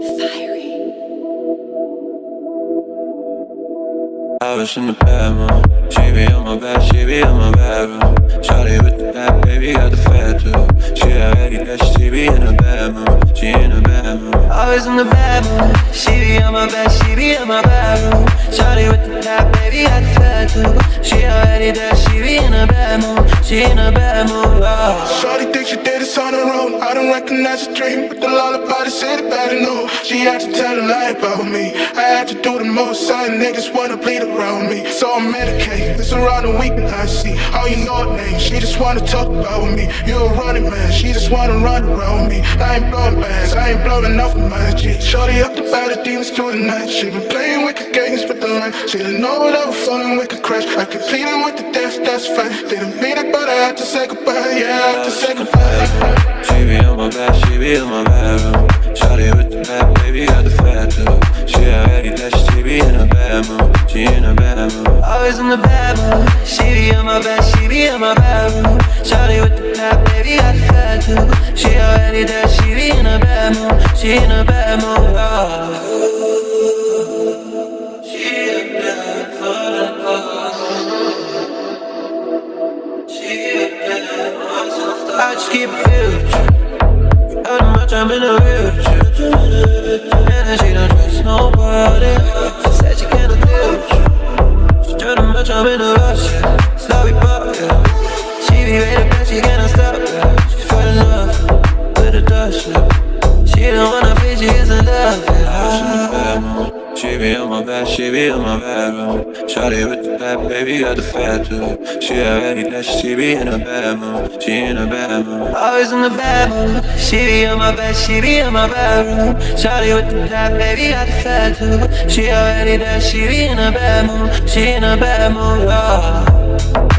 I was in the bad mood. She be on my back, she be on my bedroom. Shawty with the bad baby, got the fat too. She already that she be in a bad mood. She in a bad mood. Always in the bad mood. She be on my back, she be in my bedroom. Shawty with the bad baby, got the fat too. She already that she be in a bad mood. She in a bad mood. Oh. Shorty thinks she did this on her own. I don't recognize a dream, but the lullaby to say the better no. She had to tell a lie about me. I had to do the most. Some niggas wanna bleed around me, so I'm medicated. It's around the week and I see all oh, you know her name. She just wanna talk about me. You a running man, she just wanna run around me. I ain't blowing bands, I ain't blowing off of my G. Shorty up the battle demons to the night. She been playing wicked games with the line. She didn't know that I was falling wicked crash. I keep pleading with the death, that's fine. Didn't mean it, but I had to say goodbye. Yeah, I had to say goodbye. She be on my back, she be in my bedroom. She in a bad mood. Always in the bad mood. She be on my back, she be in my bedroom. Shawty with the bad baby, got the fat too. She already that she be in a bad mood. She in a bad mood. Oh. She a bad motherfucker. She a bad. I just keep it real you. How much I'm in a real. And she don't trust nobody. She don't wanna be, she is in love, yeah. She be on my back, she be in my bedroom. Shawty with the bad baby, got the fat too. She already that she be in a bad mood. She in a bad mood. Always in the bad mood. She be on my bed, she be in my bedroom. Shawty with the bad baby, got the fat too. She already that she be in a bad mood. She in a bad mood. Oh.